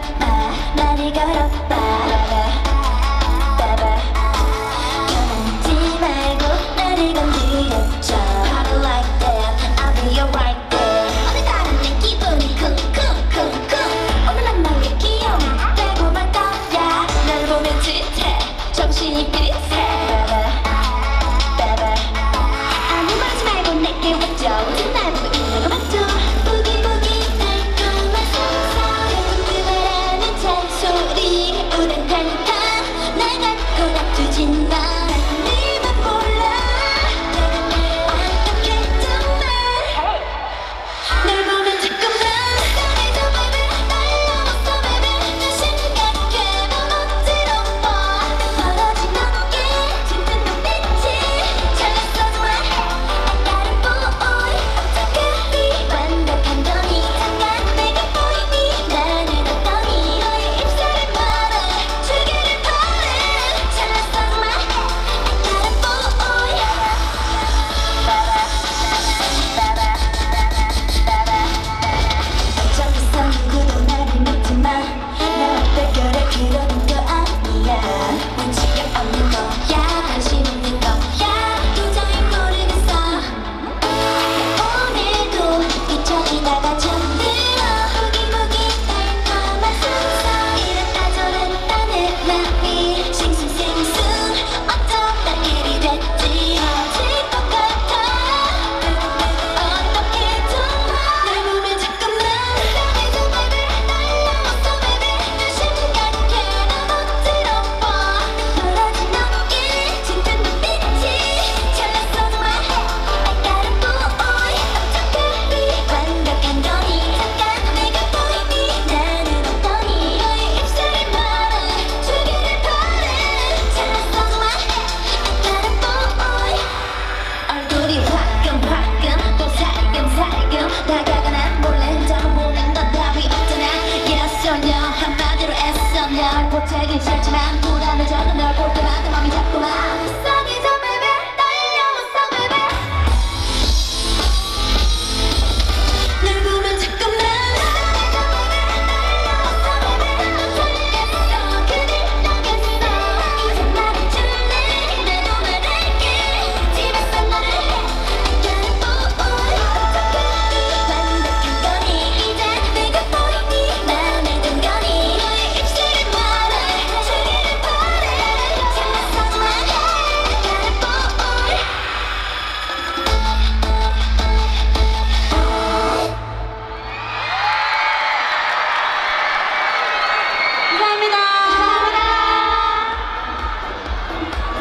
걸어봐 걸어 what to and shut your.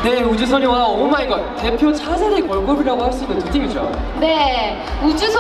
네, 우주소녀와 오마이걸 대표 차세대 걸그룹이라고 할 수 있는 두 팀이죠. 네, 우주소녀